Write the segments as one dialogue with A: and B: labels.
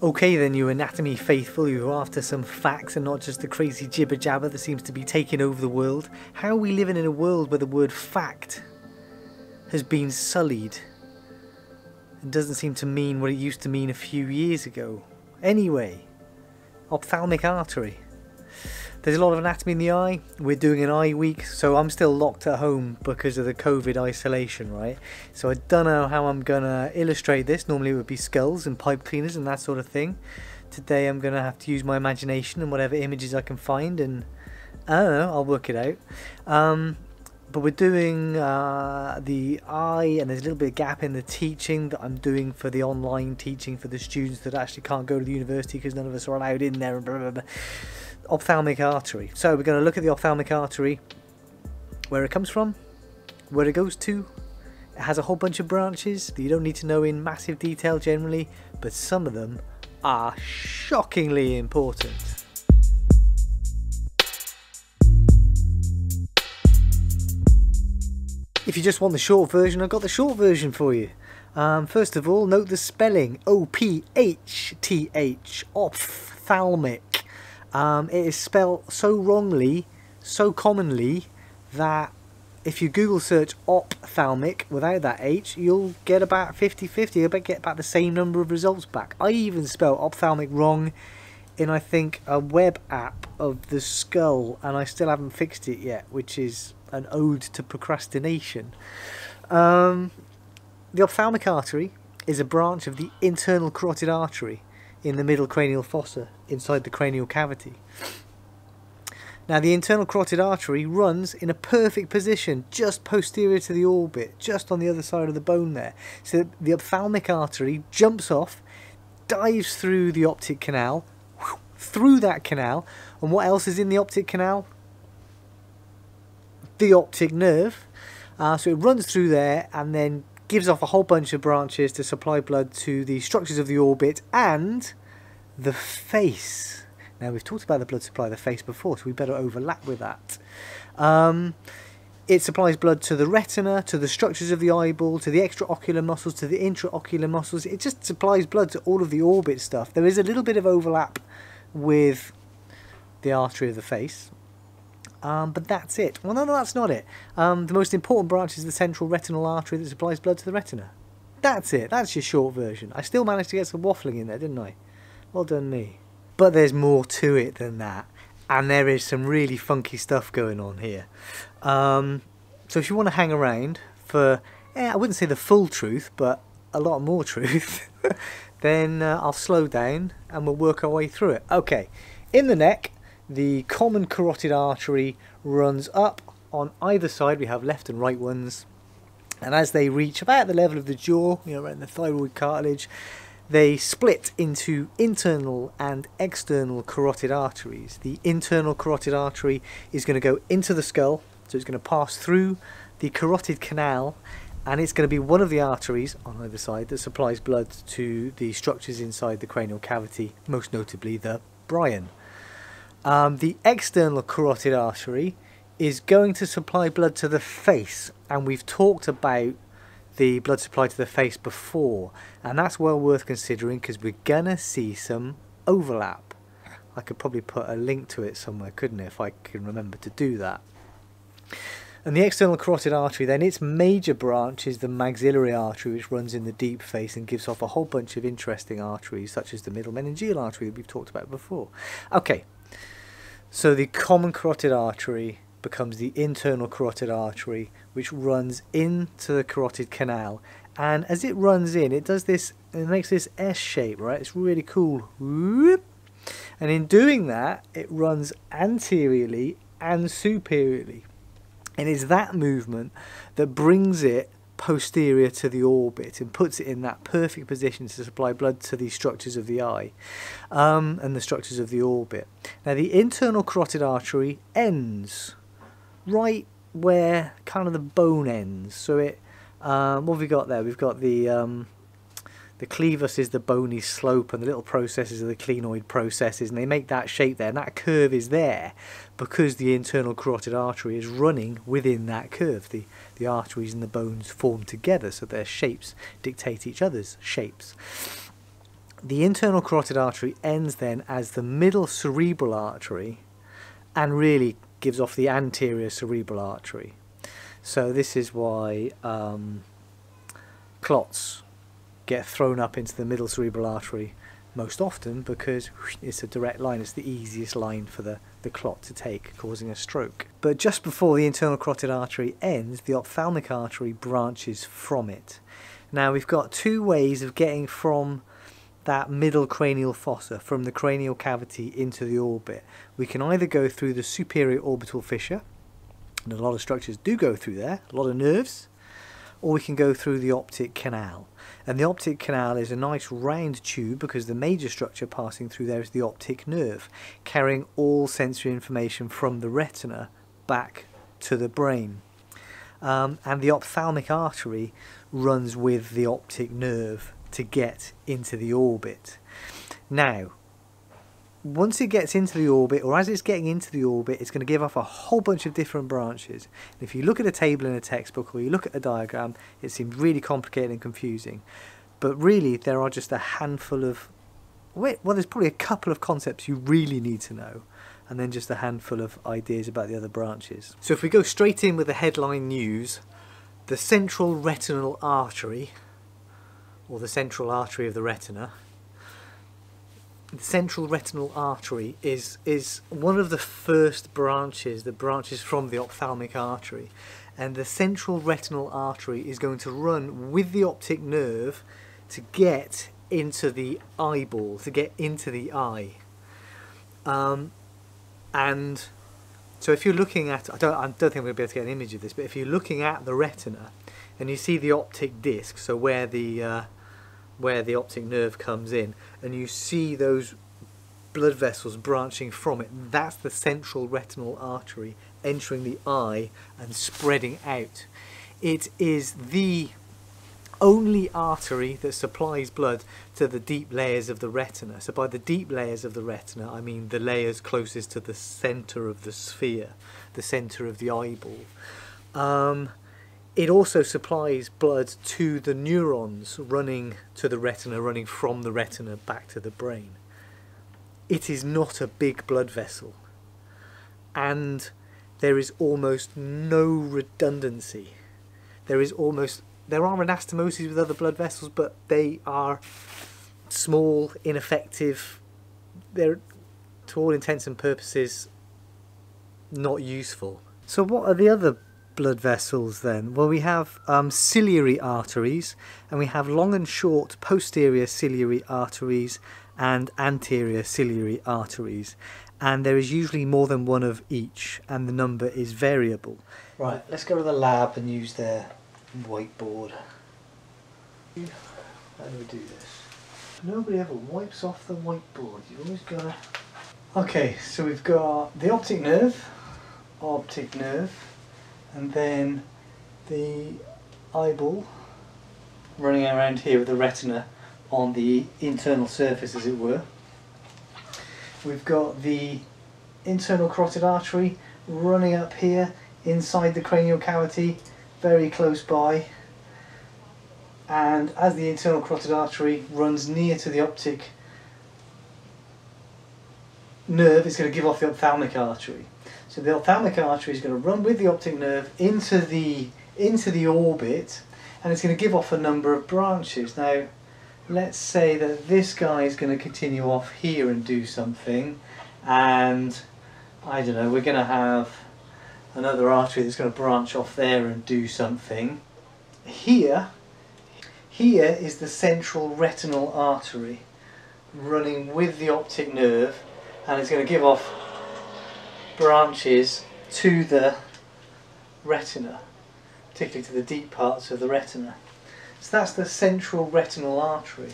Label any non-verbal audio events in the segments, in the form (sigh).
A: Okay, then, you anatomy faithful, you're after some facts and not just the crazy jibber jabber that seems to be taking over the world. How are we living in a world where the word fact has been sullied and doesn't seem to mean what it used to mean a few years ago? Anyway, ophthalmic artery. There's a lot of anatomy in the eye. We're doing an eye week, so I'm still locked at home because of the COVID isolation, right? So I don't know how I'm gonna illustrate this. Normally it would be skulls and pipe cleaners and that sort of thing. Today I'm gonna have to use my imagination and whatever images I can find, and I don't know. I'll work it out. Um, but we're doing uh, the eye, and there's a little bit of gap in the teaching that I'm doing for the online teaching for the students that actually can't go to the university because none of us are allowed in there. Blah, blah, blah. Ophthalmic artery. So we're going to look at the ophthalmic artery, where it comes from, where it goes to. It has a whole bunch of branches that you don't need to know in massive detail generally, but some of them are shockingly important. If you just want the short version, I've got the short version for you. Um, first of all, note the spelling O P H T H, ophthalmic. Um, it is spelled so wrongly, so commonly, that if you Google search ophthalmic without that H, you'll get about 50 50. You'll get about the same number of results back. I even spelled ophthalmic wrong in, I think, a web app of the skull, and I still haven't fixed it yet, which is an ode to procrastination. Um, the ophthalmic artery is a branch of the internal carotid artery in the middle cranial fossa inside the cranial cavity. Now the internal carotid artery runs in a perfect position just posterior to the orbit, just on the other side of the bone there. So the ophthalmic artery jumps off, dives through the optic canal, through that canal, and what else is in the optic canal? The optic nerve. Uh, so it runs through there and then gives off a whole bunch of branches to supply blood to the structures of the orbit and the face. Now we've talked about the blood supply of the face before, so we better overlap with that. Um, it supplies blood to the retina, to the structures of the eyeball, to the extraocular muscles, to the intraocular muscles. It just supplies blood to all of the orbit stuff. There is a little bit of overlap with the artery of the face, um, but that's it. Well, no, no, that's not it. Um, the most important branch is the central retinal artery that supplies blood to the retina. That's it. That's your short version. I still managed to get some waffling in there, didn't I? Well done me. But there's more to it than that. And there is some really funky stuff going on here. Um, so if you want to hang around for, eh, I wouldn't say the full truth, but a lot more (laughs) truth, then uh, I'll slow down and we'll work our way through it. Okay, in the neck, the common carotid artery runs up on either side. We have left and right ones. And as they reach about the level of the jaw, you know, around the thyroid cartilage, they split into internal and external carotid arteries. The internal carotid artery is going to go into the skull, so it's going to pass through the carotid canal, and it's going to be one of the arteries on either side that supplies blood to the structures inside the cranial cavity, most notably the bryon. Um, the external carotid artery is going to supply blood to the face, and we've talked about the blood supply to the face before, and that's well worth considering because we're gonna see some overlap. I could probably put a link to it somewhere, couldn't I, if I can remember to do that. And the external carotid artery, then its major branch is the maxillary artery, which runs in the deep face and gives off a whole bunch of interesting arteries, such as the middle meningeal artery that we've talked about before. Okay, so the common carotid artery becomes the internal carotid artery, which runs into the carotid canal. And as it runs in, it does this, it makes this S shape, right? It's really cool. And in doing that, it runs anteriorly and superiorly. And it's that movement that brings it posterior to the orbit and puts it in that perfect position to supply blood to the structures of the eye um, and the structures of the orbit. Now, the internal carotid artery ends right where kind of the bone ends. So it, um, what have we got there? We've got the um, the clivus is the bony slope, and the little processes are the clinoid processes, and they make that shape there. And that curve is there because the internal carotid artery is running within that curve. The the arteries and the bones form together, so their shapes dictate each other's shapes. The internal carotid artery ends then as the middle cerebral artery and really gives off the anterior cerebral artery. So this is why um, clots get thrown up into the middle cerebral artery most often because it's a direct line, it's the easiest line for the, the clot to take, causing a stroke. But just before the internal carotid artery ends, the ophthalmic artery branches from it. Now we've got two ways of getting from that middle cranial fossa, from the cranial cavity into the orbit. We can either go through the superior orbital fissure, and a lot of structures do go through there, a lot of nerves, or we can go through the optic canal. And the optic canal is a nice round tube because the major structure passing through there is the optic nerve, carrying all sensory information from the retina back to the brain. Um, and the ophthalmic artery runs with the optic nerve to get into the orbit. Now, once it gets into the orbit, or as it's getting into the orbit, it's going to give off a whole bunch of different branches. if you look at a table in a textbook or you look at a diagram, it seems really complicated and confusing. But really, there are just a handful of, well, there's probably a couple of concepts you really need to know, and then just a handful of ideas about the other branches. So if we go straight in with the headline news, the central retinal artery, or the central artery of the retina, the central retinal artery is is one of the first branches that branches from the ophthalmic artery. And the central retinal artery is going to run with the optic nerve to get into the eyeball to get into the eye. Um, and so if you're looking at I don't, I don't think to be able to get an image of this but if you're looking at the retina and you see the optic disc so where the uh, where the optic nerve comes in and you see those blood vessels branching from it. That's the central retinal artery entering the eye and spreading out. It is the only artery that supplies blood to the deep layers of the retina. So by the deep layers of the retina I mean the layers closest to the center of the sphere the center of the eyeball. Um, it also supplies blood to the neurons running to the retina, running from the retina back to the brain. It is not a big blood vessel. And there is almost no redundancy. There is almost, there are anastomoses with other blood vessels, but they are small, ineffective. They're, to all intents and purposes, not useful. So what are the other blood vessels then? Well, we have um, ciliary arteries, and we have long and short posterior ciliary arteries and anterior ciliary arteries. And there is usually more than one of each, and the number is variable. Right, let's go to the lab and use their whiteboard. How do we do this? Nobody ever wipes off the whiteboard. You always gotta. Okay, so we've got the optic nerve, optic nerve, and then the eyeball running around here with the retina on the internal surface as it were. We've got the internal carotid artery running up here inside the cranial cavity very close by and as the internal carotid artery runs near to the optic nerve it's going to give off the ophthalmic artery so the ophthalmic artery is going to run with the optic nerve into the into the orbit and it's going to give off a number of branches. Now let's say that this guy is going to continue off here and do something and I don't know we're going to have another artery that's going to branch off there and do something. Here here is the central retinal artery running with the optic nerve and it's going to give off branches to the retina, particularly to the deep parts of the retina. So that's the central retinal artery.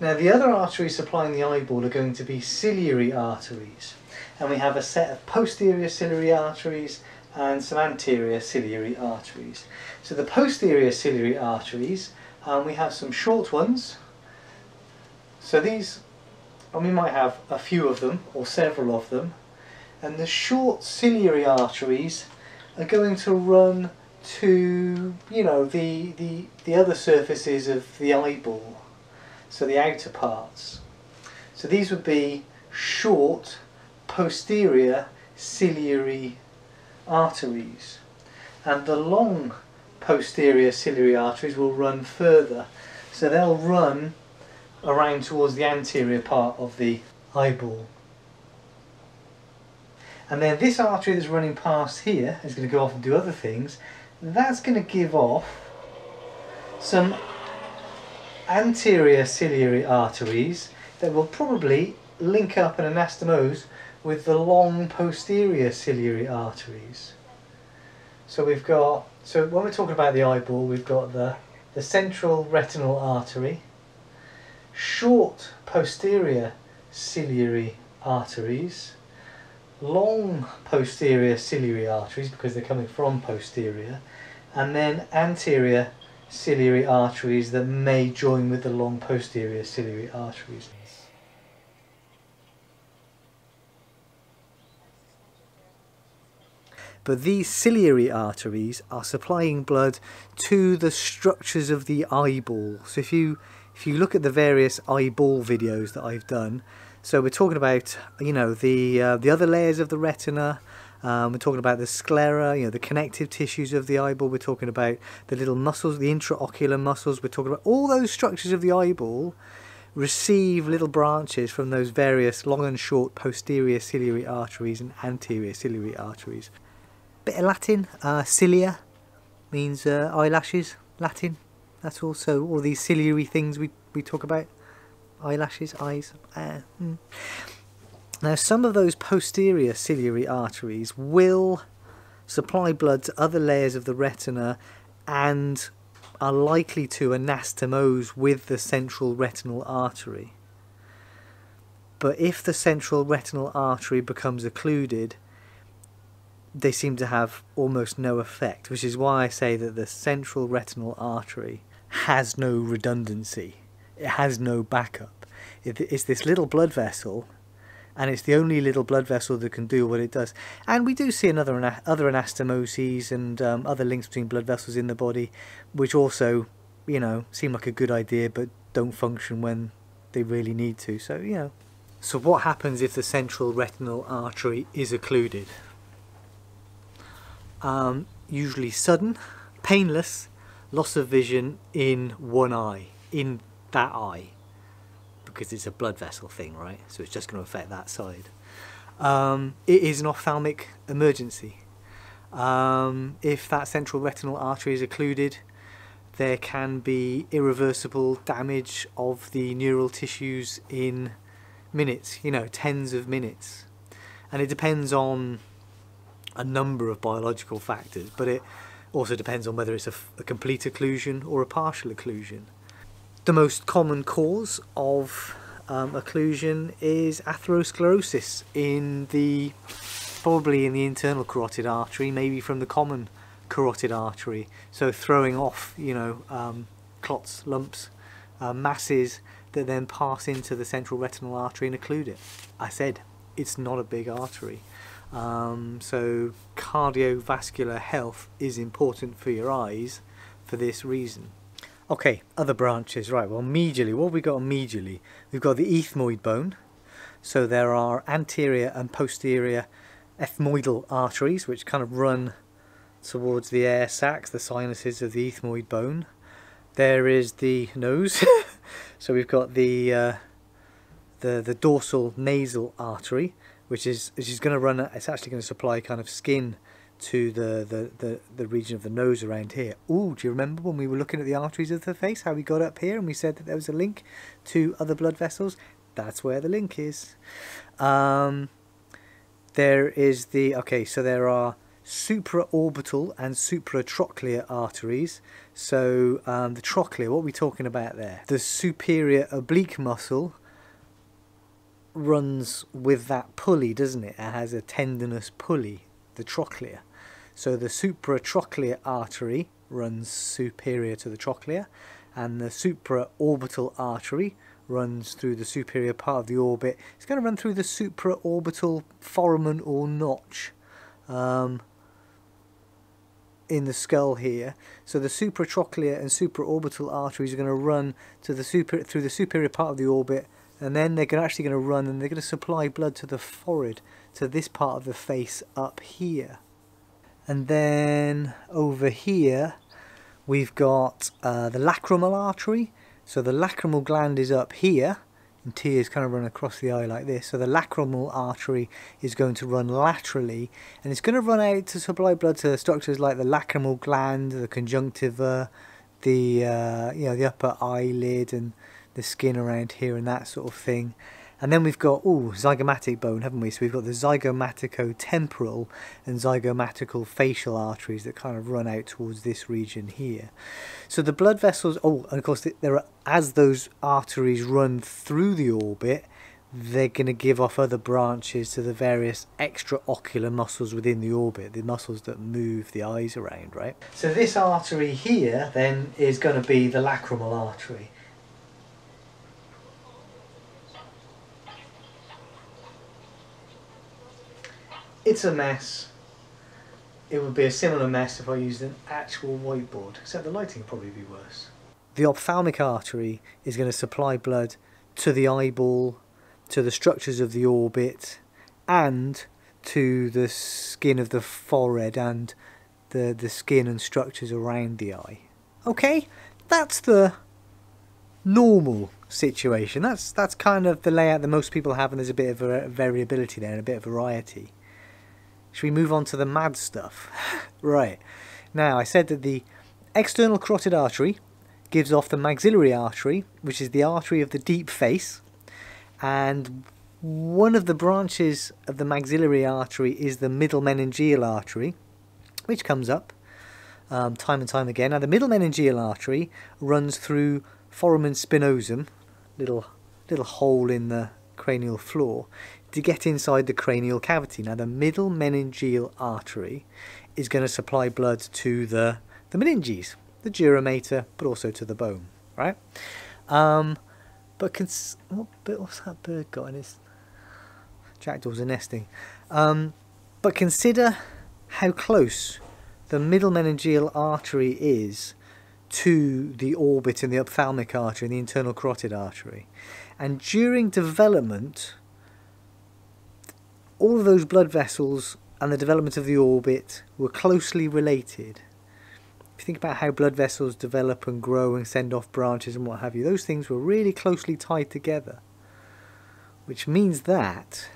A: Now the other arteries supplying the eyeball are going to be ciliary arteries and we have a set of posterior ciliary arteries and some anterior ciliary arteries. So the posterior ciliary arteries, um, we have some short ones. So these, and we might have a few of them or several of them and the short ciliary arteries are going to run to you know the the the other surfaces of the eyeball so the outer parts. So these would be short posterior ciliary arteries. And the long posterior ciliary arteries will run further. So they'll run around towards the anterior part of the eyeball and then this artery that's running past here is going to go off and do other things that's going to give off some anterior ciliary arteries that will probably link up and anastomose with the long posterior ciliary arteries. So we've got, so when we're talking about the eyeball, we've got the, the central retinal artery, short posterior ciliary arteries, long posterior ciliary arteries because they're coming from posterior, and then anterior ciliary arteries that may join with the long posterior ciliary arteries. But these ciliary arteries are supplying blood to the structures of the eyeball. So if you if you look at the various eyeball videos that I've done, so we're talking about you know the uh, the other layers of the retina, um, we're talking about the sclera, you know, the connective tissues of the eyeball. We're talking about the little muscles, the intraocular muscles. We're talking about all those structures of the eyeball receive little branches from those various long and short posterior ciliary arteries and anterior ciliary arteries. Bit of Latin, uh, cilia means uh, eyelashes, Latin. That's also all these ciliary things we, we talk about. Eyelashes, eyes. Mm. Now some of those posterior ciliary arteries will supply blood to other layers of the retina and are likely to anastomose with the central retinal artery. But if the central retinal artery becomes occluded, they seem to have almost no effect, which is why I say that the central retinal artery has no redundancy. It has no backup. It's this little blood vessel and it's the only little blood vessel that can do what it does. And we do see another other anastomoses and um, other links between blood vessels in the body, which also, you know, seem like a good idea, but don't function when they really need to. So, you know. So what happens if the central retinal artery is occluded? Um, usually sudden, painless, loss of vision in one eye, in that eye because it's a blood vessel thing, right? So it's just going to affect that side. Um, it is an ophthalmic emergency. Um, if that central retinal artery is occluded, there can be irreversible damage of the neural tissues in minutes, you know, tens of minutes. And it depends on a number of biological factors, but it also depends on whether it's a, a complete occlusion or a partial occlusion. The most common cause of um, occlusion is atherosclerosis in the probably in the internal carotid artery, maybe from the common carotid artery. So throwing off, you know, um, clots, lumps, uh, masses that then pass into the central retinal artery and occlude it. I said it's not a big artery. Um, so cardiovascular health is important for your eyes for this reason. Okay, other branches. Right, well, medially, what have we got medially? We've got the ethmoid bone. So there are anterior and posterior ethmoidal arteries, which kind of run towards the air sacs, the sinuses of the ethmoid bone. There is the nose. (laughs) so we've got the, uh, the, the dorsal nasal artery, which is, which is going to run, it's actually going to supply kind of skin to the, the, the, the region of the nose around here. Oh, do you remember when we were looking at the arteries of the face, how we got up here and we said that there was a link to other blood vessels? That's where the link is. Um, there is the, okay, so there are supraorbital and supratrochlear arteries. So um, the trochlea, what are we talking about there? The superior oblique muscle runs with that pulley, doesn't it? It has a tendinous pulley, the trochlea. So the supratrochlear artery runs superior to the trochlea and the supraorbital artery runs through the superior part of the orbit. It's going to run through the supraorbital foramen or notch um, in the skull here. So the supratrochlear and supraorbital arteries are going to run to the super, through the superior part of the orbit and then they're actually going to run and they're going to supply blood to the forehead, to this part of the face up here. And then over here, we've got uh, the lacrimal artery. So the lacrimal gland is up here, and tears kind of run across the eye like this. So the lacrimal artery is going to run laterally, and it's going to run out to supply blood to structures like the lacrimal gland, the conjunctiva, the uh, you know the upper eyelid, and the skin around here, and that sort of thing. And then we've got, oh, zygomatic bone, haven't we? So we've got the zygomatico-temporal and zygomatico-facial arteries that kind of run out towards this region here. So the blood vessels, oh, and of course, there are, as those arteries run through the orbit, they're going to give off other branches to the various extraocular muscles within the orbit, the muscles that move the eyes around, right? So this artery here then is going to be the lacrimal artery. It's a mess. It would be a similar mess if I used an actual whiteboard, except the lighting would probably be worse. The ophthalmic artery is going to supply blood to the eyeball, to the structures of the orbit, and to the skin of the forehead and the, the skin and structures around the eye. Okay, that's the normal situation. That's that's kind of the layout that most people have, and there's a bit of a variability there and a bit of variety. Should we move on to the mad stuff? right. Now, I said that the external carotid artery gives off the maxillary artery, which is the artery of the deep face, and one of the branches of the maxillary artery is the middle meningeal artery, which comes up um, time and time again. Now, the middle meningeal artery runs through foramen spinosum, little little hole in the cranial floor, to get inside the cranial cavity. Now the middle meningeal artery is going to supply blood to the, the meninges, the dura mater, but also to the bone, right? Um, but cons what, what's that bird got in his... Jackdaws are nesting. Um, but consider how close the middle meningeal artery is to the orbit and the ophthalmic artery and the internal carotid artery. And during development, all of those blood vessels and the development of the orbit were closely related. If you think about how blood vessels develop and grow and send off branches and what have you, those things were really closely tied together. Which means that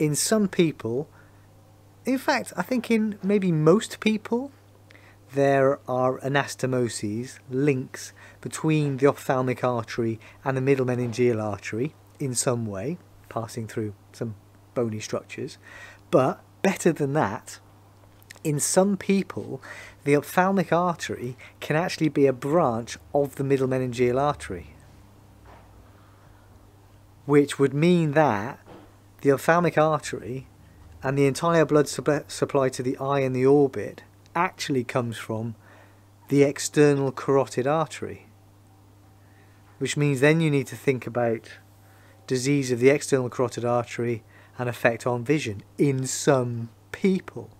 A: in some people, in fact, I think in maybe most people, there are anastomoses, links between the ophthalmic artery and the middle meningeal artery in some way passing through some bony structures. But better than that, in some people, the ophthalmic artery can actually be a branch of the middle meningeal artery. Which would mean that the ophthalmic artery and the entire blood supply to the eye and the orbit actually comes from the external carotid artery. Which means then you need to think about disease of the external carotid artery and effect on vision in some people.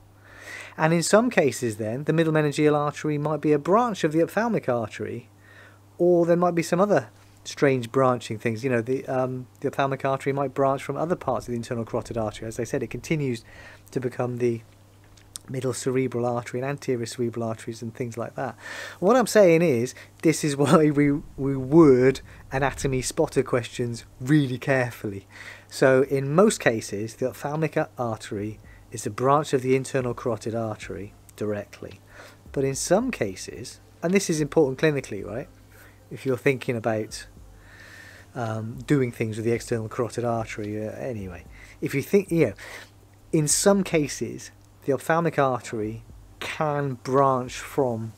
A: And in some cases then, the middle meningeal artery might be a branch of the ophthalmic artery, or there might be some other strange branching things. You know, the, um, the ophthalmic artery might branch from other parts of the internal carotid artery. As I said, it continues to become the middle cerebral artery and anterior cerebral arteries and things like that. What I'm saying is, this is (laughs) why we, we word anatomy spotter questions really carefully. So in most cases, the ophthalmic artery is a branch of the internal carotid artery directly. But in some cases, and this is important clinically, right? If you're thinking about um, doing things with the external carotid artery, uh, anyway, if you think, you know, in some cases, the ophthalmic artery can branch from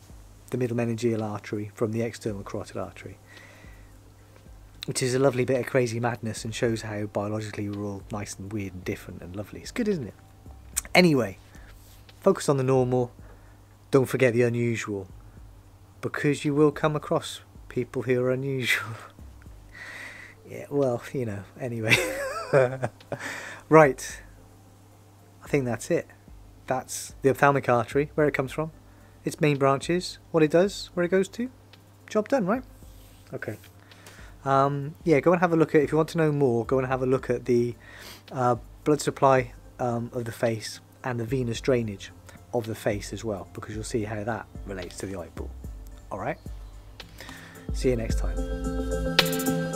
A: the middle meningeal artery from the external carotid artery which is a lovely bit of crazy madness and shows how biologically we're all nice and weird and different and lovely. It's good, isn't it? Anyway, focus on the normal, don't forget the unusual, because you will come across people who are unusual. (laughs) yeah, well, you know, anyway. (laughs) right, I think that's it. That's the ophthalmic artery, where it comes from, its main branches, what it does, where it goes to. Job done, right? Okay. Um, yeah, go and have a look at, if you want to know more, go and have a look at the uh, blood supply um, of the face and the venous drainage of the face as well, because you'll see how that relates to the eyeball. Alright? See you next time.